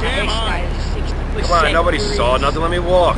damn on. Come on, nobody saw nothing. Let me walk.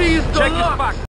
Чек из бак!